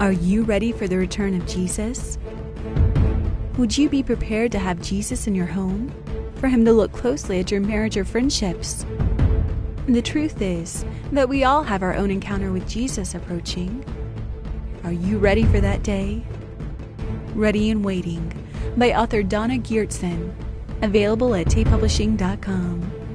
Are you ready for the return of Jesus? Would you be prepared to have Jesus in your home? For him to look closely at your marriage or friendships? The truth is that we all have our own encounter with Jesus approaching. Are you ready for that day? Ready and Waiting by author Donna Geertson. Available at tatepublishing.com.